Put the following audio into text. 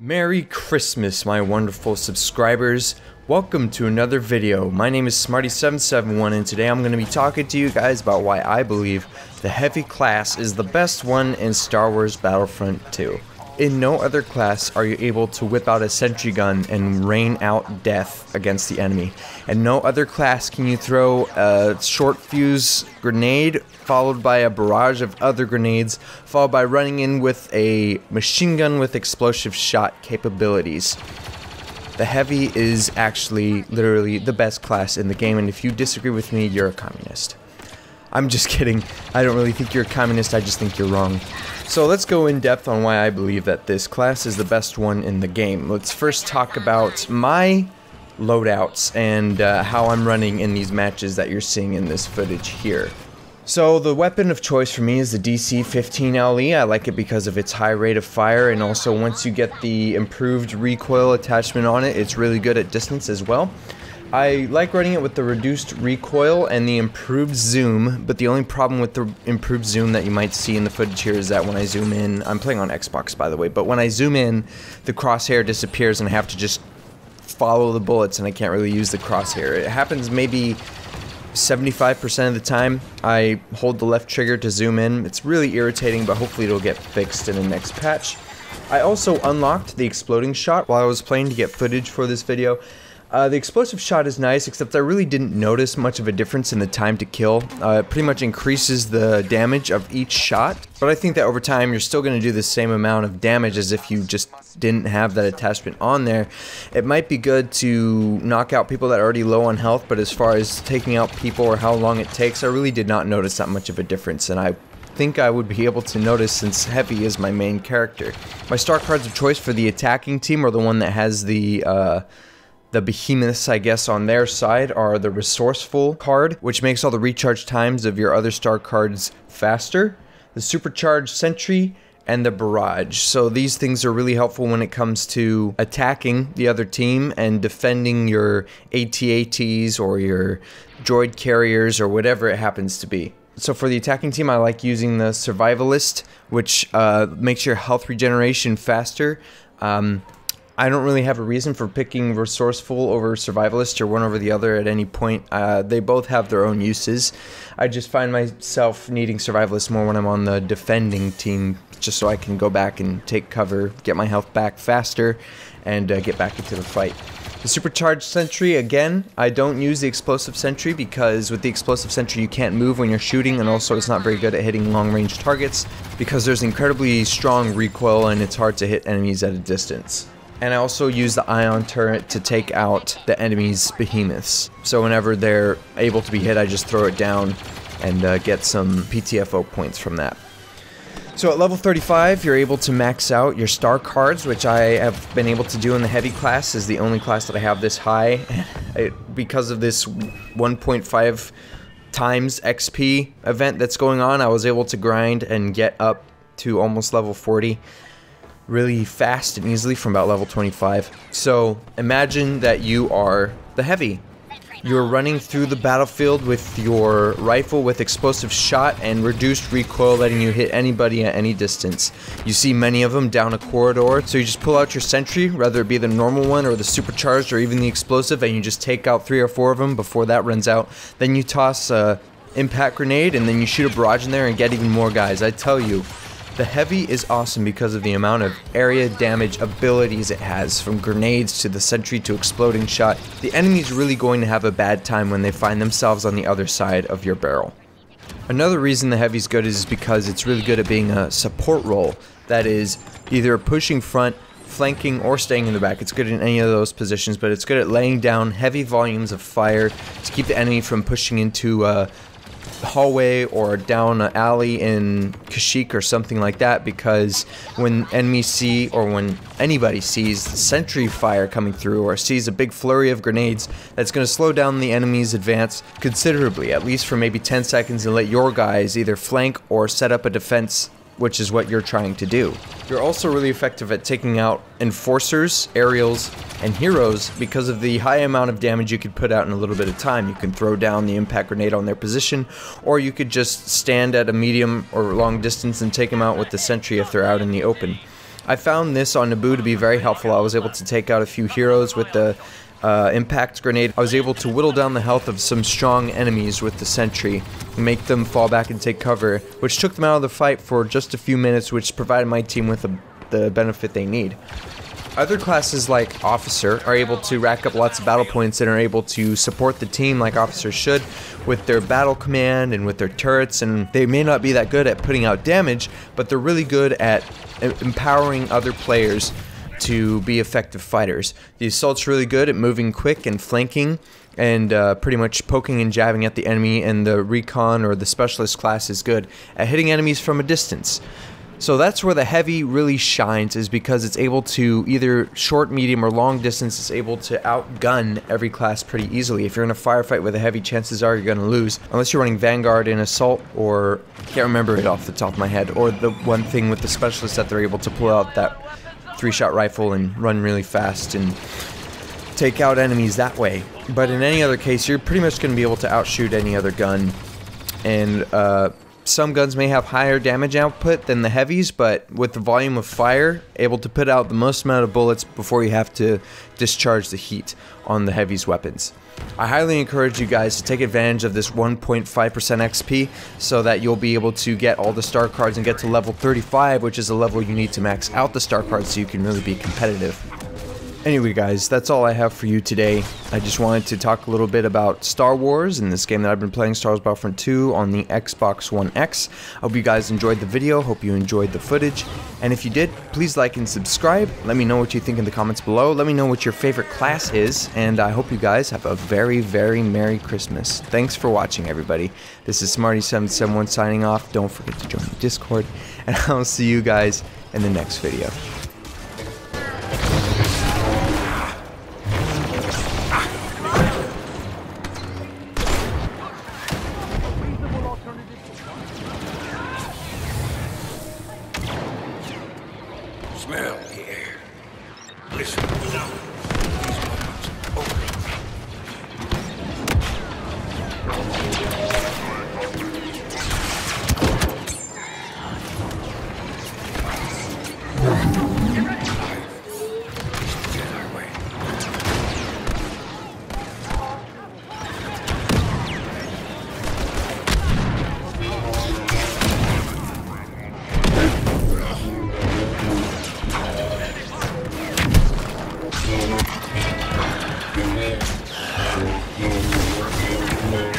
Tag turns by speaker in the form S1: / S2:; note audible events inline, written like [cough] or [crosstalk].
S1: Merry Christmas, my wonderful subscribers. Welcome to another video. My name is Smarty771 and today I'm going to be talking to you guys about why I believe the Heavy class is the best one in Star Wars Battlefront 2. In no other class are you able to whip out a sentry gun and rain out death against the enemy. And no other class can you throw a short fuse grenade followed by a barrage of other grenades, followed by running in with a machine gun with explosive shot capabilities. The Heavy is actually literally the best class in the game, and if you disagree with me, you're a communist. I'm just [laughs] kidding. I don't really think you're a communist, I just think you're wrong. So let's go in depth on why I believe that this class is the best one in the game. Let's first talk about my loadouts and uh, how I'm running in these matches that you're seeing in this footage here. So the weapon of choice for me is the DC-15LE. I like it because of its high rate of fire and also once you get the improved recoil attachment on it, it's really good at distance as well. I like running it with the reduced recoil and the improved zoom, but the only problem with the improved zoom that you might see in the footage here is that when I zoom in, I'm playing on Xbox by the way, but when I zoom in, the crosshair disappears and I have to just follow the bullets and I can't really use the crosshair. It happens maybe 75% of the time. I hold the left trigger to zoom in. It's really irritating, but hopefully it'll get fixed in the next patch. I also unlocked the exploding shot while I was playing to get footage for this video. Uh, the explosive shot is nice, except I really didn't notice much of a difference in the time to kill. Uh, it pretty much increases the damage of each shot, but I think that over time you're still going to do the same amount of damage as if you just didn't have that attachment on there. It might be good to knock out people that are already low on health, but as far as taking out people or how long it takes, I really did not notice that much of a difference, and I think I would be able to notice since Heavy is my main character. My star cards of choice for the attacking team are the one that has the, uh, the behemoths, I guess, on their side are the resourceful card, which makes all the recharge times of your other star cards faster, the supercharged sentry, and the barrage. So these things are really helpful when it comes to attacking the other team and defending your AT-ATs or your droid carriers or whatever it happens to be. So for the attacking team, I like using the survivalist, which uh, makes your health regeneration faster. Um, I don't really have a reason for picking resourceful over survivalist or one over the other at any point. Uh, they both have their own uses. I just find myself needing survivalist more when I'm on the defending team, just so I can go back and take cover, get my health back faster, and uh, get back into the fight. The supercharged sentry, again, I don't use the explosive sentry because with the explosive sentry you can't move when you're shooting and also it's not very good at hitting long range targets because there's incredibly strong recoil and it's hard to hit enemies at a distance. And I also use the ion turret to take out the enemy's behemoths. So whenever they're able to be hit, I just throw it down and uh, get some PTFO points from that. So at level 35, you're able to max out your star cards, which I have been able to do in the heavy class, is the only class that I have this high. [laughs] Because of this 1.5 times XP event that's going on, I was able to grind and get up to almost level 40 really fast and easily from about level 25. So imagine that you are the heavy. You're running through the battlefield with your rifle with explosive shot and reduced recoil letting you hit anybody at any distance. You see many of them down a corridor, so you just pull out your sentry, whether it be the normal one or the supercharged or even the explosive, and you just take out three or four of them before that runs out. Then you toss a impact grenade and then you shoot a barrage in there and get even more guys. I tell you, the Heavy is awesome because of the amount of area damage abilities it has, from grenades to the sentry to exploding shot. The enemy's really going to have a bad time when they find themselves on the other side of your barrel. Another reason the Heavy's good is because it's really good at being a support role. That is, either pushing front, flanking, or staying in the back. It's good in any of those positions, but it's good at laying down heavy volumes of fire to keep the enemy from pushing into uh, hallway or down an alley in Kashyyyk or something like that because when enemies see or when anybody sees the sentry fire coming through or sees a big flurry of grenades that's going to slow down the enemy's advance considerably at least for maybe 10 seconds and let your guys either flank or set up a defense which is what you're trying to do. You're also really effective at taking out enforcers, aerials, and heroes because of the high amount of damage you could put out in a little bit of time. You can throw down the impact grenade on their position, or you could just stand at a medium or long distance and take them out with the sentry if they're out in the open. I found this on Naboo to be very helpful. I was able to take out a few heroes with the uh, impact grenade. I was able to whittle down the health of some strong enemies with the sentry, and make them fall back and take cover, which took them out of the fight for just a few minutes, which provided my team with a, the benefit they need. Other classes like Officer are able to rack up lots of battle points and are able to support the team like Officers should with their battle command and with their turrets and they may not be that good at putting out damage but they're really good at empowering other players to be effective fighters. The Assault's really good at moving quick and flanking and uh, pretty much poking and jabbing at the enemy and the Recon or the Specialist class is good at hitting enemies from a distance. So that's where the heavy really shines is because it's able to either short, medium, or long distance it's able to outgun every class pretty easily. If you're in a firefight with a heavy, chances are you're going to lose. Unless you're running Vanguard in Assault or, can't remember it off the top of my head, or the one thing with the specialist that they're able to pull out that three-shot rifle and run really fast and take out enemies that way. But in any other case, you're pretty much going to be able to outshoot any other gun and uh, some guns may have higher damage output than the heavies, but with the volume of fire, able to put out the most amount of bullets before you have to discharge the heat on the heavies weapons. I highly encourage you guys to take advantage of this 1.5% XP so that you'll be able to get all the star cards and get to level 35, which is the level you need to max out the star cards so you can really be competitive. Anyway guys, that's all I have for you today. I just wanted to talk a little bit about Star Wars and this game that I've been playing, Star Wars Battlefront 2 on the Xbox One X. I hope you guys enjoyed the video, hope you enjoyed the footage, and if you did, please like and subscribe. Let me know what you think in the comments below. Let me know what your favorite class is, and I hope you guys have a very, very Merry Christmas. Thanks for watching, everybody. This is Smarty771 signing off. Don't forget to join the Discord, and [laughs] I'll see you guys in the next video.
S2: Yeah.